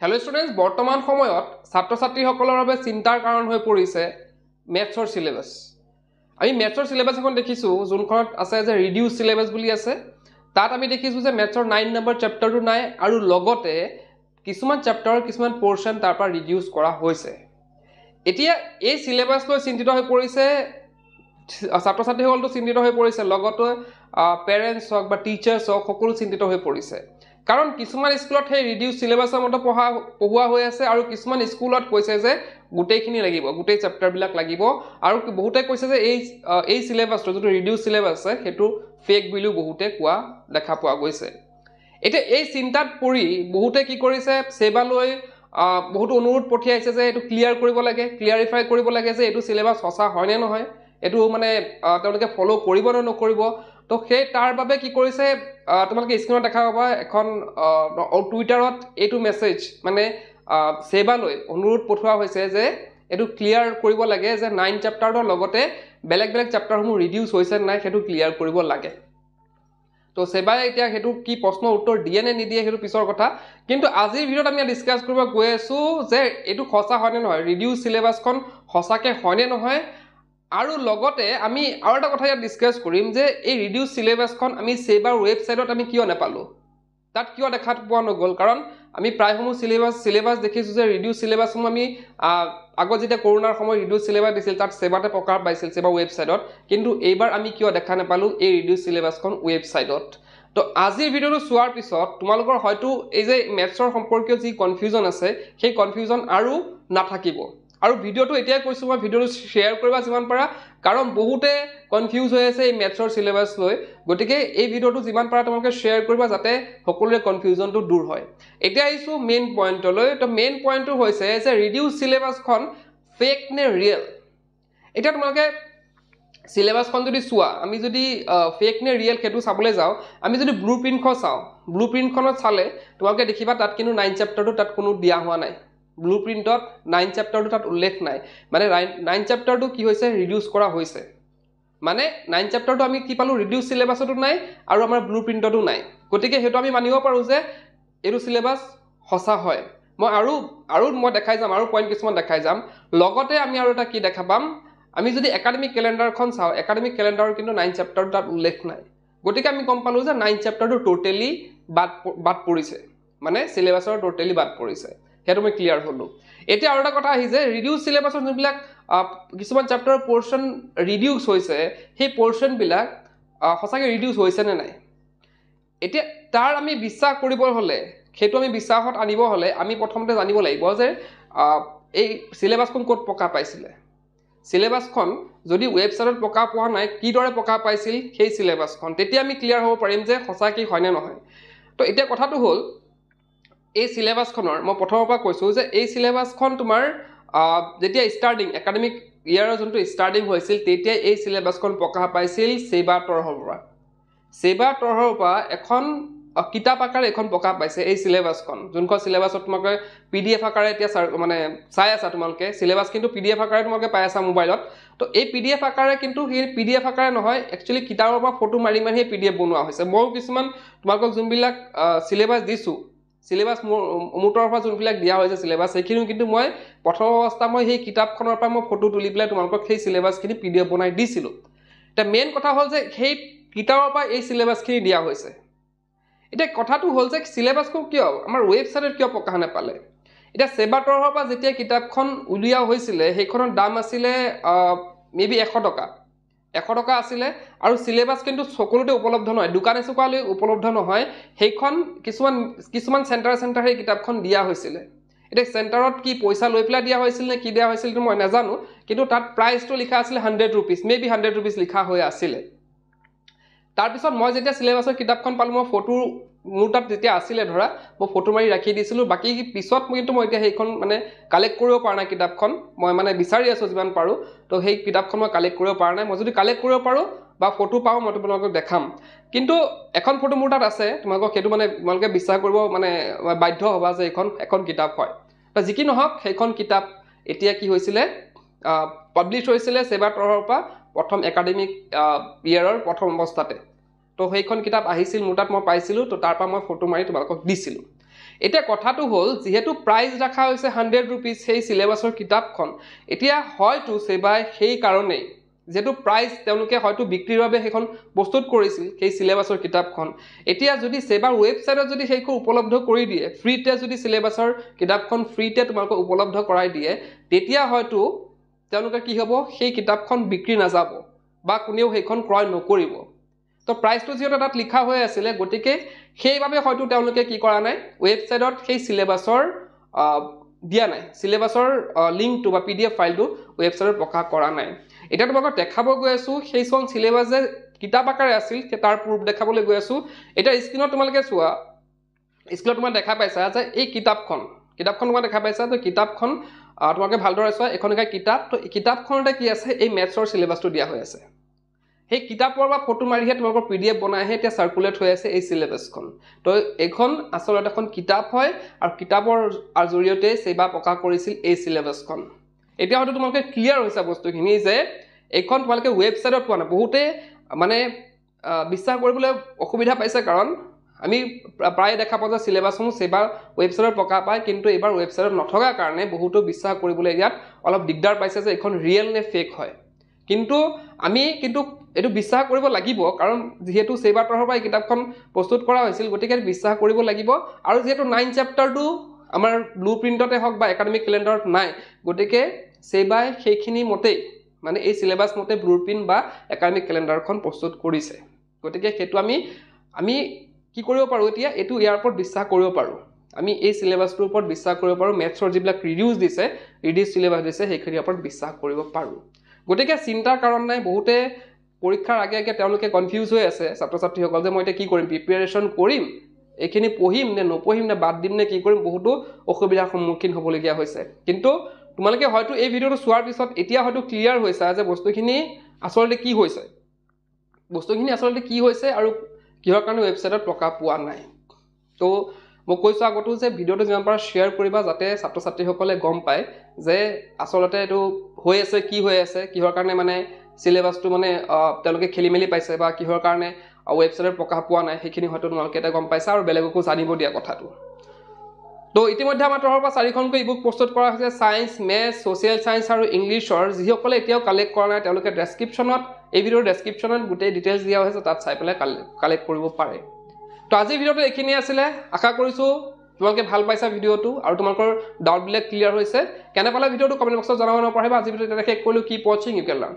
Hello students বৰ্তমান সময়ত ছাত্ৰ ছাত্ৰীসকলৰ বাবে চিন্তাৰ কাৰণ হৈ পৰিছে মেথছৰ চিলেবাছ আমি মেথছৰ চিলেবাছ এখন দেখিছোঁ যোনখনত আছে যে ৰিডিউচ চিলেবাছ বুলি আছে। তাত আমি দেখিছোঁ যে মেথছৰ নাইন নম্বৰ চেপ্টাৰটো নাই আৰু লগতে কিছুমান চেপ্টাৰৰ কিছুমান পৰ্চন তাৰ পৰা ৰিডিউচ কৰা হৈছে। এতিয়া এই চিলেবাছ লৈ চিন্তিত হৈ পৰিছে ছাত্ৰ ছাত্ৰীসকলটো চিন্তিত হৈ পৰিছে লগতে পেৰেণ্টছ হওক বা টিচাৰ্ছ হওক সকলো চিন্তিত হৈ পৰিছে। কাৰণ কিছুমান স্কুলত সেই ৰিডিউচ চিলেবাছৰ মতে পঢ়া পঢ়োৱা হৈ আছে আৰু কিছুমান স্কুলত কৈছে যে গোটেইখিনি লাগিব গোটেই চেপ্টাৰবিলাক লাগিব আৰু বহুতে কৈছে যে এই এই চিলেবাছটো যিটো ৰিডিউচ চিলেবাছ আছে সেইটো ফেক বুলিও বহুতে কোৱা দেখা পোৱা গৈছে। এতিয়া এই চিন্তাত পৰি বহুতে কি কৰিছে ছেবালৈ বহুতো অনুৰোধ পঠিয়াইছে যে এইটো ক্লিয়াৰ কৰিব লাগে ক্লিয়াৰিফাই কৰিব লাগে যে এইটো চিলেবাছ সঁচা হয়নে নহয় এইটো মানে তেওঁলোকে ফ'ল' কৰিব নে নকৰিব। তো সেই তাৰ বাবে কি কৰিছে তোমালোকে স্ক্ৰীণত দেখা পাবা এখন টুইটাৰত এইটো মেছেজ মানে ছেবালৈ অনুৰোধ পঠোৱা হৈছে যে এইটো ক্লিয়াৰ কৰিব লাগে যে নাইন চেপ্টাৰৰ লগতে বেলেগ বেলেগ চেপ্টাৰসমূহ ৰিডিউচ হৈছে নাই সেইটো ক্লিয়াৰ কৰিব লাগে। তো ছেবাই এতিয়া সেইটো কি প্ৰশ্নৰ উত্তৰ দিয়ে নে নিদিয়ে সেইটো পিছৰ কথা। কিন্তু আজিৰ ভিডিঅ'ত আমি ডিছকাছ কৰিব গৈ আছোঁ যে এইটো সঁচা হয়নে নহয়? ৰিডিউচ চিলেবাছখন সঁচাকৈ হয়নে নহয়? আৰু লগতে আমি আৰু এটা কথা ইয়াত ডিছকাছ কৰিম যে এই ৰিডিউচ চিলেবাছখন আমি ছেবাৰ ৱেবছাইটত আমি কিয় নাপালোঁ? তাত কিয় দেখাত পোৱা নগ'ল? কাৰণ আমি প্ৰায়সমূহ চিলেবাছ চিলেবাছ দেখিছোঁ যে ৰিডিউচ চিলেবাছসমূহ আমি আগত যেতিয়া কৰোণাৰ সময়ত ৰিডিউচ চিলেবাছ দিছিল তাত ছেবাতে প্ৰকাশ পাইছিল ছেবা ৱেবছাইটত কিন্তু এইবাৰ আমি কিয় দেখা নাপালোঁ এই ৰিডিউচ চিলেবাছখন ৱেবছাইটত তো? আজিৰ ভিডিঅ'টো চোৱাৰ পিছত তোমালোকৰ হয়তো এই যে মেথছৰ সম্পৰ্কীয় যি কনফিউজন আছে সেই কনফিউজন আৰু নাথাকিব। আৰু ভিডিঅ'টো এতিয়াই কৈছোঁ মই ভিডিঅ'টো শ্বেয়াৰ কৰিবা যিমান পাৰা। কাৰণ বহুতে কনফিউজ হৈ আছে এই মেথছৰ চিলেবাছ লৈ। গতিকে এই ভিডিঅ'টো যিমান পাৰা তোমালোকে শ্বেয়াৰ কৰিবা যাতে সকলোৰে কনফিউজনটো দূৰ হয়। এতিয়া আহিছোঁ মেইন পইণ্টলৈ তো মেইন পইণ্টটো হৈছে যে ৰিডিউচ চিলেবাছখন ফেক নে ৰিয়েল এতিয়া তোমালোকে চিলেবাছখন যদি চোৱা আমি যদি ফেক নে ৰিয়েল সেইটো চাবলৈ যাওঁ আমি যদি ব্লু প্ৰিণ্টখন চাওঁ ব্লু প্ৰিণ্টখনত চালে তোমালোকে দেখিবা তাত কিন্তু নাইন চেপ্টাৰটো তাত কোনো দিয়া হোৱা নাই। ব্লু প্ৰিণ্টত নাইন চেপ্টাৰটো তাত উল্লেখ নাই। মানে নাইন চেপ্টাৰটো কি হৈছে? ৰিডিউচ কৰা হৈছে। মানে নাইন চেপ্টাৰটো আমি কি পালোঁ? ৰিডিউচ চিলেবাছতো নাই আৰু আমাৰ ব্লু প্ৰিণ্টতো নাই। গতিকে সেইটো আমি মানিব পাৰোঁ যে এইটো চিলেবাছ সঁচা হয়। মই আৰু আৰু মই দেখাই যাম আৰু পইণ্ট কিছুমান দেখাই যাম। লগতে আমি আৰু এটা কি দেখা পাম? আমি যদি একাডেমিক কেলেণ্ডাৰখন চাওঁ একাডেমিক কেলেণ্ডাৰৰ কিন্তু নাইন চেপ্টাৰটো তাত উল্লেখ নাই। গতিকে আমি গম পালোঁ যে নাইন চেপ্টাৰটো ট'টেলি বাদ বাদ পৰিছে। মানে চিলেবাছৰ ট'টেলি বাদ পৰিছে। সেইটো মই ক্লিয়াৰ হ'লোঁ। এতিয়া আৰু এটা কথা আহিছে ৰিডিউচ চিলেবাছৰ যোনবিলাক কিছুমান চেপ্টাৰৰ পৰ্চন ৰিডিউচ হৈছে সেই পৰ্চনবিলাক সঁচাকৈ ৰিডিউচ হৈছে নে নাই? এতিয়া তাৰ আমি বিশ্বাস কৰিব হ'লে সেইটো আমি বিশ্বাসত আনিব হ'লে আমি প্ৰথমতে জানিব লাগিব যে এই চিলেবাছখন ক'ত প্ৰকাশ পাইছিলে। চিলেবাছখন যদি ৱেবছাইটত প্ৰকাশ পোৱা নাই কিদৰে প্ৰকাশ পাইছিল সেই চিলেবাছখন তেতিয়া আমি ক্লিয়াৰ হ'ব পাৰিম যে সঁচাকৈ হয়নে নহয়। তো এতিয়া কথাটো হ'ল এই চিলেবাছখনৰ মই প্ৰথমৰ পৰা কৈছোঁ যে এই চিলেবাছখন তোমাৰ যেতিয়া ষ্টাৰ্টিং একাডেমিক ইয়াৰৰ যোনটো ষ্টাৰ্টিং হৈছিল তেতিয়াই এই চিলেবাছখন প্ৰকাশ পাইছিল ছেবা তৰহৰ পৰা। ছেবা তৰহৰ পৰা এখন কিতাপ আকাৰে এখন প্ৰকাশ পাইছে এই চিলেবাছখন যোনখন চিলেবাছত তোমালোকে পি ডি এফ আকাৰে এতিয়া মানে চাই আছা তোমালোকে চিলেবাছ কিন্তু পি ডি এফ আকাৰে তোমালোকে পাই আছা মোবাইলত। তো এই পি ডি এফ আকাৰে কিন্তু সেই পি ডি এফ আকাৰে নহয় একচুৱেলি কিতাপৰ পৰা ফটো মাৰি মাৰি সেই পি ডি এফ বনোৱা হৈছে। ময়ো কিছুমান তোমালোকক যোনবিলাক চিলেবাছ দিছোঁ চিলেবাছ মোৰ মোৰ তৰফৰ পৰা যোনবিলাক দিয়া হৈছে চিলেবাছ সেইখিনিও কিন্তু মই প্ৰথম অৱস্থা মই সেই কিতাপখনৰ পৰা মই ফটো তুলি পেলাই তোমালোকক সেই চিলেবাছখিনি পি ডি এফ বনাই দিছিলোঁ। এতিয়া মেইন কথা হ'ল যে সেই কিতাপৰ পৰা এই চিলেবাছখিনি দিয়া হৈছে। এতিয়া কথাটো হ'ল যে চিলেবাছখন কিয় আমাৰ ৱেবছাইটত কিয় প্ৰকাশ নাপালে? এতিয়া ছেবা তৰফৰ পৰা যেতিয়া কিতাপখন উলিওৱা হৈছিলে সেইখনৰ দাম আছিলে মে বি এশ টকা। এশ টকা আছিলে আৰু চিলেবাছ কিন্তু সকলোতে উপলব্ধ নহয় দোকানে চোকালৈ উপলব্ধ নহয়। সেইখন কিছুমান কিছুমান চেণ্টাৰ চেণ্টাৰ সেই কিতাপখন দিয়া হৈছিলে। এতিয়া চেণ্টাৰত কি পইচা লৈ পেলাই দিয়া হৈছিল নে কি দিয়া হৈছিল মই নাজানো কিন্তু তাত প্ৰাইচটো লিখা আছিলে hundred rupees may be hundred rupees লিখা হৈ আছিলে। তাৰপিছত মই যেতিয়া চিলেবাছৰ কিতাপখন পালোঁ মই ফটো মোৰ তাত যেতিয়া আছিলে ধৰা মই ফটো মাৰি ৰাখি দিছিলোঁ। বাকী পিছত কিন্তু মই এতিয়া সেইখন মানে কালেক্ট কৰিব পৰা নাই কিতাপখন। মই মানে বিচাৰি আছোঁ যিমান পাৰোঁ। তো সেই কিতাপখন মই কালেক্ট কৰিব পৰা নাই। মই যদি কালেক্ট কৰিব পাৰোঁ বা ফটো পাওঁ মই তোমালোকক দেখাম। কিন্তু এখন ফটো মোৰ তাত আছে। তোমালোকক সেইটো মানে তোমালোকে বিশ্বাস কৰিব মানে বাধ্য হ'বা যে এইখন এখন কিতাপ হয়। তো যি কি নহওক সেইখন কিতাপ এতিয়া কি হৈছিলে পাব্লিছ হৈছিলে ছেবাৰ তৰফৰ পৰা প্ৰথম একাডেমিক ইয়েৰৰ প্ৰথম অৱস্থাতে। তো সেইখন কিতাপ আহিছিল মোৰ তাত মই পাইছিলোঁ তো তাৰ পৰা মই ফটো মাৰি তোমালোকক দিছিলোঁ। এতিয়া কথাটো হ'ল যিহেতু প্ৰাইজ ৰখা হৈছে হাণ্ড্ৰেড ৰুপিজ সেই চিলেবাছৰ কিতাপখন এতিয়া হয়তো ছেবাই সেই কাৰণেই যিহেতু প্ৰাইজ তেওঁলোকে হয়তো বিক্ৰীৰ বাবে সেইখন প্ৰস্তুত কৰিছিল সেই চিলেবাছৰ কিতাপখন। এতিয়া যদি ছেবাৰ ৱেবছাইটত যদি সেইখন উপলব্ধ কৰি দিয়ে ফ্ৰীতে যদি চিলেবাছৰ কিতাপখন ফ্ৰীতে তোমালোকক উপলব্ধ কৰাই দিয়ে তেতিয়া হয়তো তেওঁলোকে কি হ'ব সেই কিতাপখন বিক্ৰী নাযাব বা কোনেও সেইখন ক্ৰয় নকৰিব। তো প্ৰাইচটো যিহেতু তাত লিখা হৈ আছিলে গতিকে সেইবাবে হয়তো তেওঁলোকে কি কৰা নাই ৱেবছাইটত সেই চিলেবাছৰ দিয়া নাই। চিলেবাছৰ লিংকটো বা পি ডি এফ ফাইলটো ৱেবছাইটত প্ৰকাশ কৰা নাই। এতিয়া তোমালোকক দেখাব গৈ আছোঁ সেইখন চিলেবাছ যে কিতাপ আকাৰে আছিল তাৰ প্ৰুফ দেখাবলৈ গৈ আছোঁ। এতিয়া স্ক্ৰীণত তোমালোকে চোৱা স্ক্ৰীণত তোমাৰ দেখা পাইছা যে এই কিতাপখন কিতাপখন তোমাৰ দেখা পাইছা যে কিতাপখন তোমালোকে ভালদৰে চোৱা এখন কিতাপ। তো কিতাপখনতে কি আছে এই মেথছৰ চিলেবাছটো দিয়া হৈ আছে। সেই কিতাপৰ বা ফটো মাৰিহে তোমালোকৰ পি ডি এফ বনাইহে এতিয়া চাৰ্কুলেট হৈ আছে এই চিলেবাছখন তো এইখন আচলতে এখন কিতাপ হয় আৰু কিতাপৰ জৰিয়তে ছেবা প্ৰকাশ কৰিছিল এই চিলেবাছখন এতিয়া হয়তো তোমালোকে ক্লিয়াৰ হৈছে বস্তুখিনি যে এইখন তোমালোকে ৱেবছাইটত পোৱা নাই। বহুতে মানে বিশ্বাস কৰিবলৈ অসুবিধা পাইছে কাৰণ আমি প্ৰায় দেখা পাওঁ যে চিলেবাছসমূহ ছেবা ৱেবছাইটত প্ৰকাশ পায় কিন্তু এইবাৰ ৱেবছাইটত নথকাৰ কাৰণে বহুতো বিশ্বাস কৰিবলৈ ইয়াত অলপ দিগদাৰ পাইছে যে এইখন ৰিয়েল নে ফেক হয়। কিন্তু আমি কিন্তু এইটো বিশ্বাস কৰিব লাগিব কাৰণ যিহেতু ছেবাৰ তৰফৰ এই কিতাপখন প্ৰস্তুত কৰা হৈছিল গতিকে বিশ্বাস কৰিব লাগিব। আৰু যিহেতু নাইন চেপ্টাৰটো আমাৰ ব্লু প্ৰিণ্টতে হওক বা একাডেমিক কেলেণ্ডাৰত নাই গতিকে ছেবাই সেইখিনি মতেই মানে এই চিলেবাছ মতে ব্লু প্ৰিণ্ট বা একাডেমিক কেলেণ্ডাৰখন প্ৰস্তুত কৰিছে। গতিকে সেইটো আমি আমি কি কৰিব পাৰোঁ এতিয়া? এইটো ইয়াৰ ওপৰত বিশ্বাস কৰিব পাৰোঁ। আমি এই চিলেবাছটোৰ ওপৰত বিশ্বাস কৰিব পাৰোঁ। মেথছৰ যিবিলাক ৰিডিউজ দিছে ৰিডিউজ চিলেবাছ দিছে সেইখিনিৰ ওপৰত বিশ্বাস কৰিব পাৰোঁ। গতিকে চিন্তাৰ কাৰণ নাই বহুতে পৰীক্ষাৰ আগে আগে তেওঁলোকে কনফিউজ হৈ আছে ছাত্ৰ ছাত্ৰীসকল যে মই এতিয়া কি কৰিম প্ৰিপেৰেশ্যন কৰিম এইখিনি পঢ়িম নে নপঢ়িম নে বাদ দিম নে কি কৰিম বহুতো অসুবিধাৰ সন্মুখীন হ'বলগীয়া হৈছে। কিন্তু তোমালোকে হয়তো এই ভিডিঅ'টো চোৱাৰ পিছত এতিয়া হয়তো ক্লিয়াৰ হৈছে যে বস্তুখিনি আচলতে কি হৈছে। বস্তুখিনি আচলতে কি হৈছে আৰু কিহৰ কাৰণে ৱেবছাইটত প্ৰকাশ পোৱা নাই। তো মই কৈছোঁ আগতো যে ভিডিঅ'টো যিমান পাৰা শ্বেয়াৰ কৰিবা যাতে ছাত্ৰ ছাত্ৰীসকলে গম পায় যে আচলতে এইটো হৈ আছে কি হৈ আছে কিহৰ কাৰণে মানে চিলেবাছটো মানে তেওঁলোকে খেলি মেলি পাইছে বা কিহৰ কাৰণে ৱেবছাইটত প্ৰকাশ পোৱা নাই সেইখিনি হয়তো তোমালোকে এতিয়া গম পাইছা আৰু বেলেগকো জানিব দিয়া কথাটো। তো ইতিমধ্যে আমাৰ তৰফৰ পৰা চাৰিখনকৈ বুক প্ৰস্তুত কৰা হৈছে ছায়েন্স মেথছ ছ'চিয়েল ছায়েন্স আৰু ইংলিছৰ যিসকলে এতিয়াও কালেক্ট কৰা নাই তেওঁলোকে ডেছক্ৰিপশ্যনত এই ভিডিঅ'ৰ ডেছক্ৰিপশ্যনত গোটেই ডিটেইলছ দিয়া হৈছে তাত চাই পেলাই কালেক্ট কৰিব পাৰে। তো আজিৰ ভিডিঅ'টো এইখিনিয়ে আছিলে। আশা কৰিছোঁ তোমালোকে ভাল পাইছা ভিডিঅ'টো আৰু তোমালোকৰ ডাউটবিলাক ক্লিয়াৰ হৈছে। কেনে পালে ভিডিঅ'টো কমেণ্ট বক্সত জনাব নপাহৰিবা আজি ভিডিঅ'টো তেনেকৈ শেষ কৰিলোঁ। কি ৱাচিং ইউ কেন লাৰ্ণ